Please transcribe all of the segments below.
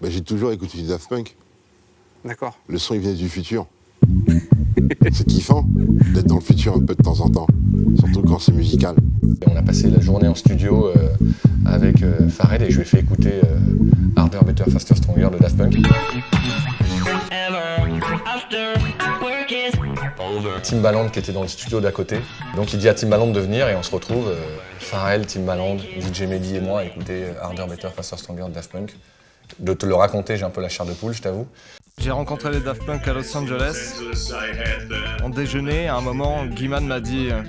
bah, J'ai toujours écouté du Daft Punk. D'accord. Le son, il venait du futur. c'est kiffant d'être dans le futur un peu de temps en temps, surtout quand c'est musical. On a passé la journée en studio euh, avec euh, Fared et je lui ai fait écouter euh, Harder, Better, Faster, Stronger de Daft Punk. Timbaland qui était dans le studio d'à côté. Donc il dit à Timbaland de venir et on se retrouve, euh, Pharrell, Timbaland, DJ Mehdi et moi, à écouter Harder, Better, Faster, Stronger de Daft Punk. De te le raconter, j'ai un peu la chair de poule, je t'avoue. J'ai rencontré les Daft Punk à Los Angeles. On déjeunait, à un moment, Guiman m'a dit euh,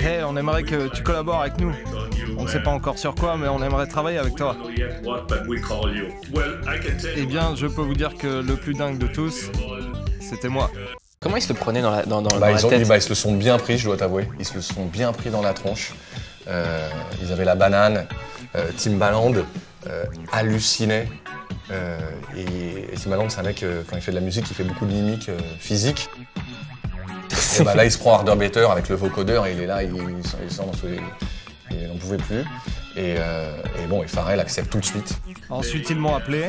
Hey, on aimerait que tu collabores avec nous. On ne sait pas encore sur quoi, mais on aimerait travailler avec toi. Eh bien, je peux vous dire que le plus dingue de tous, c'était moi. Comment ils se le prenaient dans la, dans, dans- dans Bah, la ils, ont, tête bah, ils se le sont bien pris, je dois t'avouer. Ils se le sont bien pris dans la tronche. Euh, ils avaient la banane. Euh, Timbaland euh, hallucinait. Euh, et, et Timbaland, c'est un mec, euh, quand il fait de la musique, il fait beaucoup de mimiques euh, physiques. Et bah, là, il se prend Harder Better avec le vocodeur et il est là, il, il, sort- dans ce- il n'en pouvait plus. Et, euh, et bon, et Pharrell accepte tout de suite. Ensuite, ils m'ont appelé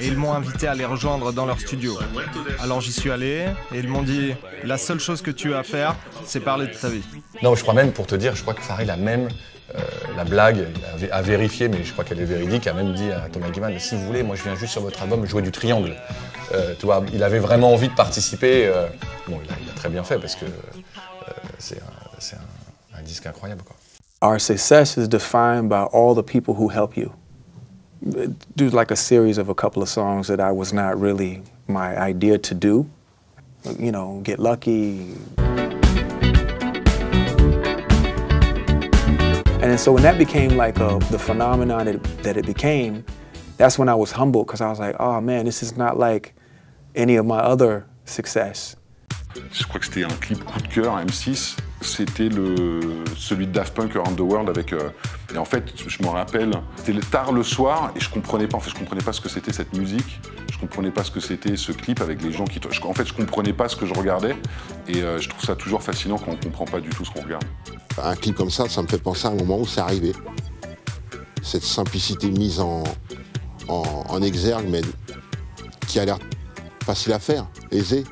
et ils m'ont invité à les rejoindre dans leur studio. Alors j'y suis allé et ils m'ont dit La seule chose que tu as à faire, c'est parler de ta vie. Non, je crois même, pour te dire, je crois que Pharrell a même euh, la blague il a, a vérifié, mais je crois qu'elle est véridique, a même dit à Thomas Guiman, si vous voulez, moi je viens juste sur votre album jouer du triangle. Euh, tu vois, il avait vraiment envie de participer. euh, bon, il a, il a très bien fait parce que euh, c'est un, c'est un- un disque incroyable. Quoi. Our success is defined by all the people who help you. Do like a series of a couple of songs that I was not really my idea to do. You know, Get Lucky. And so when that became like a, the phenomenon that, that it became, that's when I was humbled because I was like, oh man, this is not like any of my other success. Je crois que c'était un clip coup de cœur M6. C'était celui de Daft Punk Around the World avec euh, et en fait je me rappelle c'était tard le soir et je comprenais pas en fait je comprenais pas ce que c'était cette musique je comprenais pas ce que c'était ce clip avec les gens qui en fait je comprenais pas ce que je regardais et euh, je trouve ça toujours fascinant quand on comprend pas du tout ce qu'on regarde. Un clip comme ça, ça me fait penser à un moment où c'est arrivé. Cette simplicité mise en, en, exergue, mais qui a l'air facile à faire, aisée,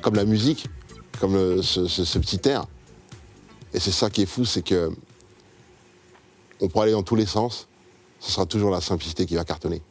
comme la musique, comme ce petit air. Et c'est ça qui est fou, c'est que on aller dans tous les sens, ce sera toujours la simplicité qui va cartonner.